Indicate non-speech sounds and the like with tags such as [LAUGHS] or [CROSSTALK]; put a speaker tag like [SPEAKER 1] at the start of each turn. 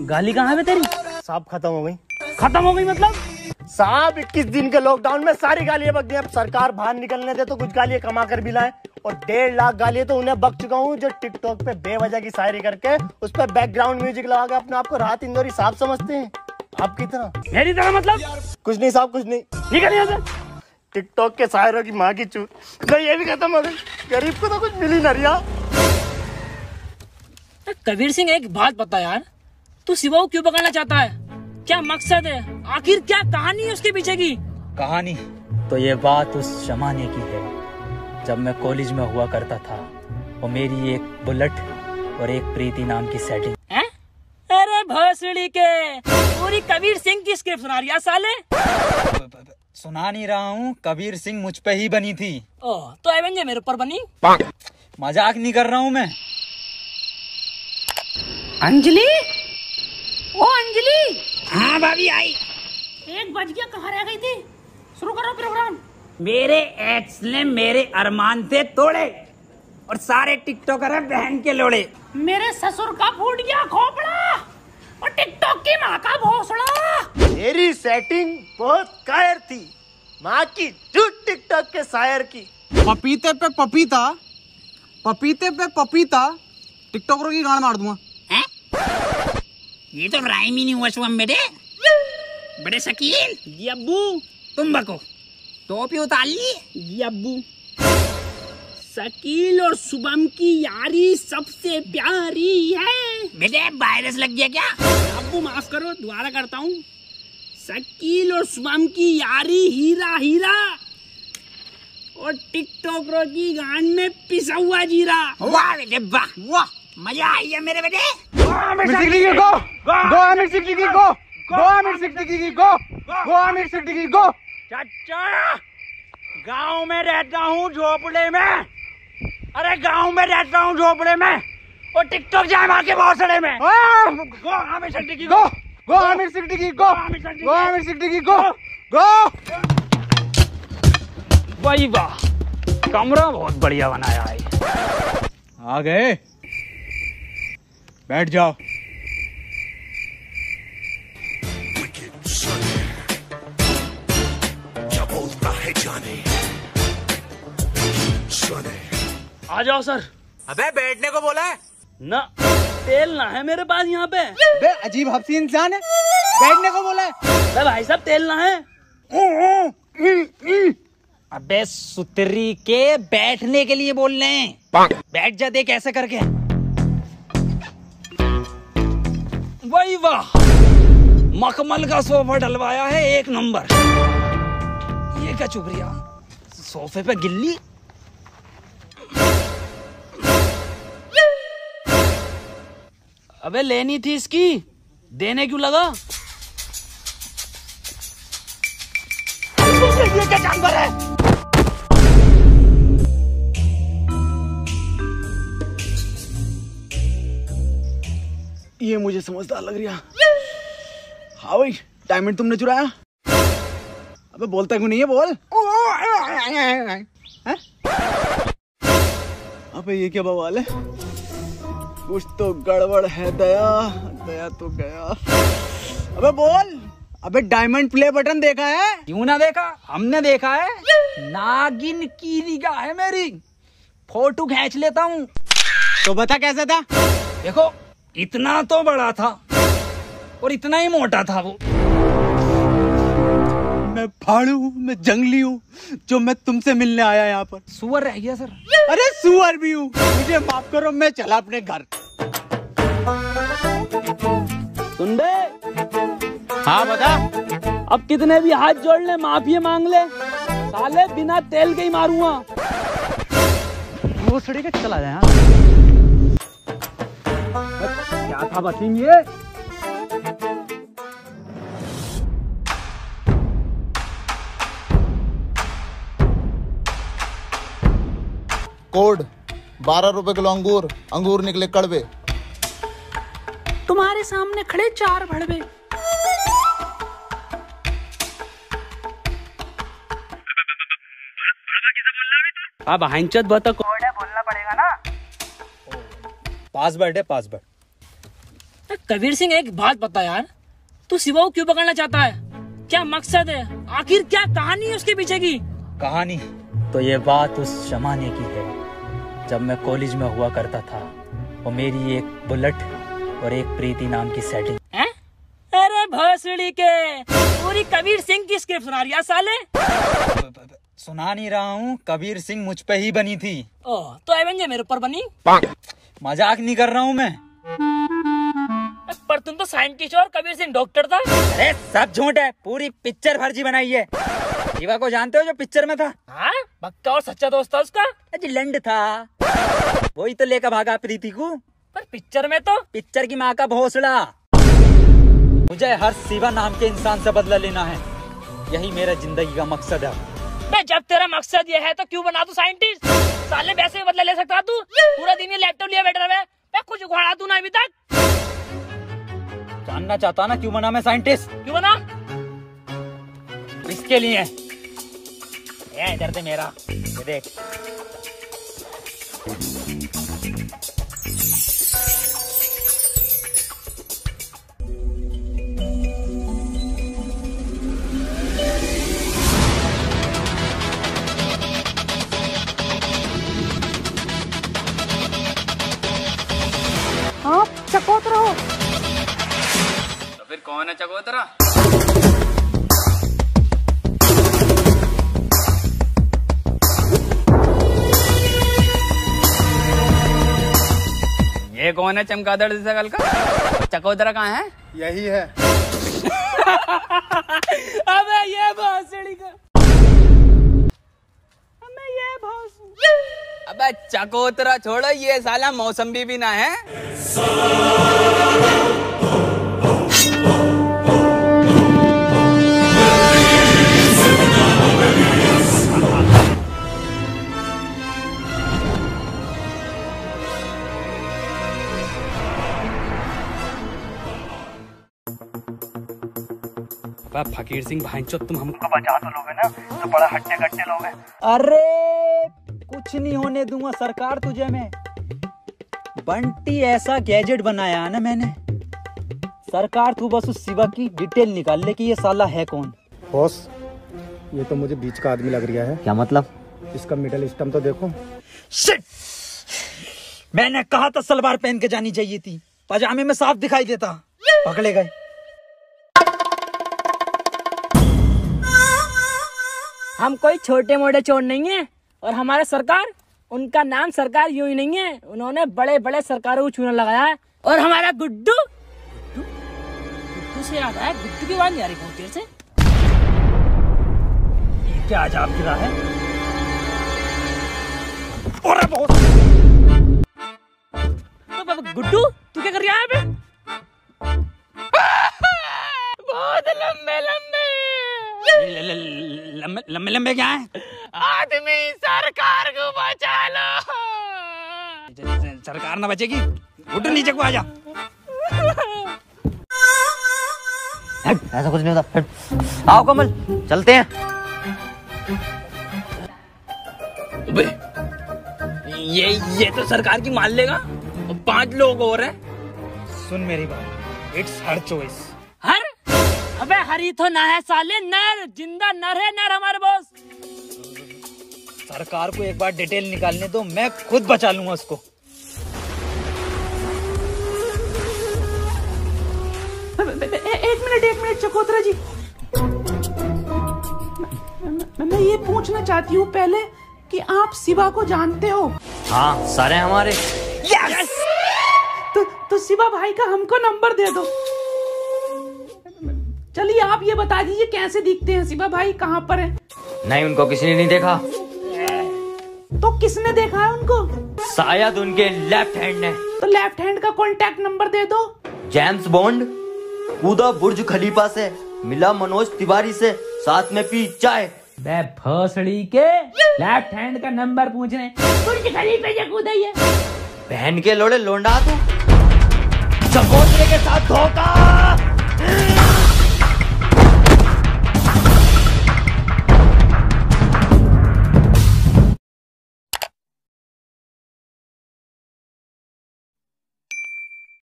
[SPEAKER 1] गाली कहाँ है तेरी?
[SPEAKER 2] साहब खत्म हो गई।
[SPEAKER 1] खत्म हो गई मतलब?
[SPEAKER 2] साहब 21 दिन के लॉकडाउन में सारी गालियाँ बक दी अब सरकार बाहर निकलने दे तो कुछ गालियाँ कमा कर भी लाए। और डेढ़ लाख गालियाँ तो उन्हें बक चुका हूँ जो टिकटॉक पे बेवजह की शायरी करके उस पर बैकग्राउंड म्यूज़िक लगा के अपने आप को राहत इंदौरी साहब समझते हैं। आपकी तरह
[SPEAKER 1] मेरी तरह मतलब?
[SPEAKER 2] कुछ नहीं साहब कुछ नहीं।
[SPEAKER 1] निकल यहाँ से।
[SPEAKER 2] टिकटॉक के शायरों की माँ की चूत नहीं ये भी खत्म हो गई। गरीब को तो कुछ मिली ना रिया।
[SPEAKER 1] कबीर सिंह एक बात बता यार। तू शिवा को क्यों पकड़ना चाहता है? क्या मकसद है? आखिर क्या कहानी है उसके पीछे की?
[SPEAKER 3] कहानी? तो ये बात उस जमाने की है जब मैं कॉलेज में हुआ करता था वो मेरी एक बुलेट और एक प्रीति नाम की सेटिंग
[SPEAKER 1] हैं? अरे भोसड़ी के पूरी कबीर सिंह की स्क्रिप्ट सुना रही है साले।
[SPEAKER 3] सुना नहीं रहा हूँ कबीर सिंह मुझ पे ही बनी थी।
[SPEAKER 1] ओ तो एवेंजर मेरे ऊपर बनी?
[SPEAKER 3] मज़ाक नहीं कर रहा हूँ मैं।
[SPEAKER 1] अंजलि? ओ अंजलि!
[SPEAKER 4] हाँ भाभी आई।
[SPEAKER 1] एक बज गया कहाँ रह गई थी? शुरू करो प्रोग्राम
[SPEAKER 4] मेरे एक्स ने मेरे अरमान थे तोड़े और सारे टिकटॉकर हैं बहन के लोड़े।
[SPEAKER 1] मेरे ससुर का फूट गया खोपड़ा और टिकटॉक की माँ का भोसड़ा।
[SPEAKER 2] मेरी सेटिंग बहुत कायर थी। माँ की झूठ टिकटॉक के शायर की।
[SPEAKER 5] पपीते पे पपीता पपीते पे पपीता टिकटॉकरों की गाड़ मार दूँगा?
[SPEAKER 4] ये तो राइम ही नहीं हुआ शुभम बेटे बड़े शकील जी अब्बू तुम बको टोपी उतार ली जी अब्बू
[SPEAKER 1] शकील और शुभम की यारी सबसे प्यारी है
[SPEAKER 4] बेटे वायरस लग गया क्या
[SPEAKER 1] अब्बू माफ़ करो दोबारा करता हूँ शकील और शुभम की यारी हीरा हीरा और टिकटॉकरों की गान में पिसा हुआ जीरा
[SPEAKER 4] वाह बेटे वाह
[SPEAKER 5] वाह
[SPEAKER 4] मज़ा आई है मेरे बेटे
[SPEAKER 5] मिर्च टिक्की गो गो मिर्च टिक्की गो गो मिर्च टिक्की गो गो मिर्च टिक्की गो
[SPEAKER 4] चाचा गाँव में रहता हूँ झोपड़े में। अरे गाँव में रहता हूँ झोपड़े में। और टिकटॉक जाए मार के बहुत में। गो आमिर शक्ति की
[SPEAKER 5] गो गो मिर्च टिक्की गो गो मिर्च टिक्की गो गो
[SPEAKER 1] वाह वाह। कमरा बहुत बढ़िया बनाया है।
[SPEAKER 5] आ गए। बैठ जाओ।
[SPEAKER 1] आ जाओ सर।
[SPEAKER 3] अबे बैठने को बोला है?
[SPEAKER 1] ना तेल ना है मेरे पास यहाँ पे।
[SPEAKER 5] बे अजीब हफ्सी इंसान है। बैठने को बोला है।
[SPEAKER 1] अरे भाई साहब तेल ना है।
[SPEAKER 3] अबे सुतरी के बैठने के लिए बोल रहे हैं। बैठ जा देख ऐसे करके।
[SPEAKER 1] वही वाह मखमल का सोफा डलवाया है एक नंबर। ये क्या चुप रिया सोफे पे गिल्ली? अबे लेनी थी इसकी। देने क्यों लगा? ये क्या जानवर है?
[SPEAKER 5] ये मुझे समझदार लग रहा। हाँ भाई डायमंड तुमने चुराया? अबे बोलता क्यों नहीं है बोल। हैं? अबे ये क्या बवाल है? कुछ तो गड़बड़ है दया। दया तो गया। अबे बोल। अबे डायमंड प्ले बटन देखा है?
[SPEAKER 3] क्यों ना देखा? हमने देखा है। नागिन की निगाह है मेरी। फ़ोटो खींच लेता हूँ।
[SPEAKER 5] तो बता कैसा था?
[SPEAKER 3] देखो इतना तो बड़ा था और इतना ही मोटा था वो।
[SPEAKER 5] मैं फाड़ू हूँ मैं जंगली हूँ जो मैं तुमसे मिलने आया यहाँ पर।
[SPEAKER 3] सुअर रह गया सर।
[SPEAKER 5] अरे सुअर भी हूँ। मुझे माफ़ करो मैं चला अपने घर।
[SPEAKER 1] सुन बे
[SPEAKER 5] हाँ बता।
[SPEAKER 1] अब कितने भी हाथ जोड़ ले माफ़ी मांग ले। साले बिना तेल के ही मारूँगा।
[SPEAKER 5] वो सड़ी के चला जाए
[SPEAKER 1] क्या था बसीम ये
[SPEAKER 6] कोड बारह रुपए किलो अंगूर अंगूर निकले कड़वे।
[SPEAKER 1] तुम्हारे सामने खड़े चार भड़वे। अब हंचत बता कोड है बोलना पड़ेगा ना।
[SPEAKER 3] पासवर्ड है पासवर्ड।
[SPEAKER 7] कबीर सिंह एक बात बता यार तू शिवा को क्यों पकड़ना चाहता है? क्या मकसद है? आखिर क्या कहानी है उसके पीछे की?
[SPEAKER 3] कहानी? तो ये बात उस जमाने की है जब मैं कॉलेज में हुआ करता था और मेरी एक बुलेट और एक प्रीति नाम की सेटिंग
[SPEAKER 7] है? अरे भोसड़ी के! पूरी कबीर सिंह की स्क्रिप्ट सुना रही है साले।
[SPEAKER 3] सुना नहीं रहा हूँ कबीर सिंह मुझ पे ही बनी थी।
[SPEAKER 7] ओ तो एवेंजर मेरे ऊपर बनी?
[SPEAKER 3] मज़ाक नहीं कर रहा हूँ मैं।
[SPEAKER 7] पर तुम तो साइंटिस्ट और कबीर सिंह डॉक्टर था?
[SPEAKER 3] अरे सब झूठ है। पूरी पिक्चर फर्जी बनाई है। शिवा को जानते हो जो पिक्चर में था?
[SPEAKER 7] हाँ? पक्का और सच्चा दोस्त था उसका?
[SPEAKER 3] अजी लंड था। वही तो लेकर भागा प्रीति को।
[SPEAKER 7] पर पिक्चर में तो?
[SPEAKER 3] पिक्चर की माँ का भोसड़ा। मुझे हर शिवा नाम के इंसान से बदला लेना है। यही मेरा ज़िंदगी का मकसद है।
[SPEAKER 7] बे जब तेरा मकसद ये है तो क्यों बना तू साइंटिस्ट? साले वैसे ही बदला ले सकता तू? पूरा दिन ये लैपटॉप लिए बैठा रहे मैं कुछ उखाड़ा तू ना अभी तक।
[SPEAKER 3] जानना चाहता ना क्यों बना मैं साइंटिस्ट
[SPEAKER 7] क्यों बना?
[SPEAKER 3] इसके लिए। ये इधर से मेरा। ये देख।
[SPEAKER 1] ये कौन है चमगादड़ जैसा कल का? चकोतरा कहाँ है?
[SPEAKER 6] यही है। [LAUGHS]
[SPEAKER 7] अबे ये भोसड़ी का अबे ये भोसड़ी
[SPEAKER 1] अबे चकोतरा छोड़ो ये साला मौसम्बी भी ना है। अबे फकीर सिंह भाई तुम हमको बचा तो लोगे ना? तो बड़ा हट्टे कट्टे लोग हैं।
[SPEAKER 3] अरे कुछ नहीं होने दूँगा सरकार तुझे मैं। बंटी ऐसा गैजेट बनाया ना मैंने। सरकार तू बस उस शिवा की डिटेल निकाल ले कि ये साला है कौन।
[SPEAKER 2] बॉस ये तो मुझे बीच का आदमी लग रहा है।
[SPEAKER 3] क्या मतलब?
[SPEAKER 2] इसका मिडल स्टम तो देखो।
[SPEAKER 3] शिट मैंने कहा था सलवार पहन के जानी चाहिए थी। पजामे में साफ़ दिखाई देता। पकड़े गए।
[SPEAKER 7] हम कोई छोटे मोटे चोर नहीं है और हमारा सरकार, उनका नाम सरकार यूँ ही नहीं है। उन्होंने बड़े बड़े सरकारों को चूना लगाया है। और हमारा गुड्डू गुड्डू से याद आया, गुड्डू की बात नहीं आ रही बहुत देर से।
[SPEAKER 3] क्या अजाब गिरा है? और बहुत
[SPEAKER 7] तो गुड्डू, तू क्या कर रहा है लंबे लंबे
[SPEAKER 1] लंबे क्या है?
[SPEAKER 7] आदमी सरकार को बचा लो।
[SPEAKER 1] सरकार ना बचेगी। उठ नीचे को आजा
[SPEAKER 8] ऐसा कुछ नहीं होता। आओ कमल चलते हैं।
[SPEAKER 1] अबे, ये ये तो सरकार की मान लेगा। पाँच लोग और हैं।
[SPEAKER 3] सुन मेरी बात। इट्स हर चॉइस
[SPEAKER 7] अबे हरी तो ना है साले नर ज़िंदा नर है नर हमारे बॉस।
[SPEAKER 3] सरकार को एक बार डिटेल निकालने दो मैं खुद बचा लूँगा उसको।
[SPEAKER 9] एक मिनट एक मिनट चकोत्रा जी। मैं मैं ये पूछना चाहती हूँ पहले कि आप शिवा को जानते हो?
[SPEAKER 8] हाँ सारे हमारे। यस!
[SPEAKER 9] तो तो शिवा भाई का हमको नंबर दे दो। चलिए आप ये बता दीजिए कैसे दिखते हैं शिवा भाई? कहाँ पर है?
[SPEAKER 8] नहीं उनको किसी ने नहीं देखा।
[SPEAKER 9] तो किसने देखा है उनको?
[SPEAKER 8] शायद उनके लेफ़्ट हैंड ने।
[SPEAKER 9] तो लेफ़्ट हैंड का कॉन्टैक्ट नंबर दे दो।
[SPEAKER 8] जेम्स बॉन्ड कूदा बुर्ज खलीफा से मिला मनोज तिवारी से साथ में पी चाय।
[SPEAKER 9] बे भोसड़ी के लेफ़्ट हैंड का नंबर पूछने। बुर्ज खलीफे से कूदा ही है।
[SPEAKER 8] बहन के लोड़े लोंडा तू।
[SPEAKER 3] चकोतरे के साथ धोखा।